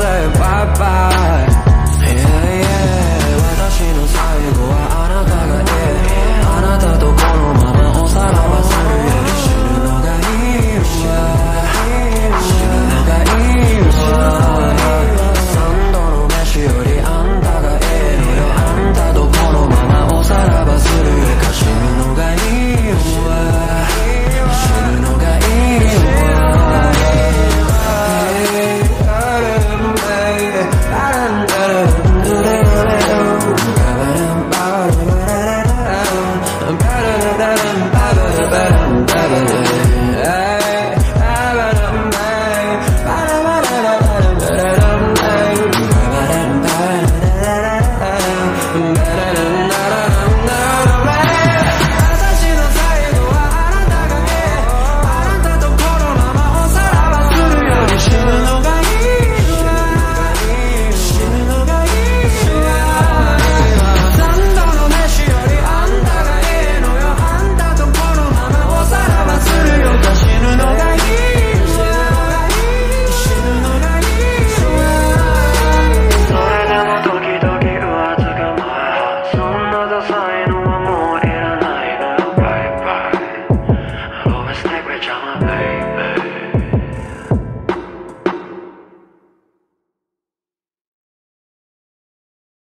said bye-bye.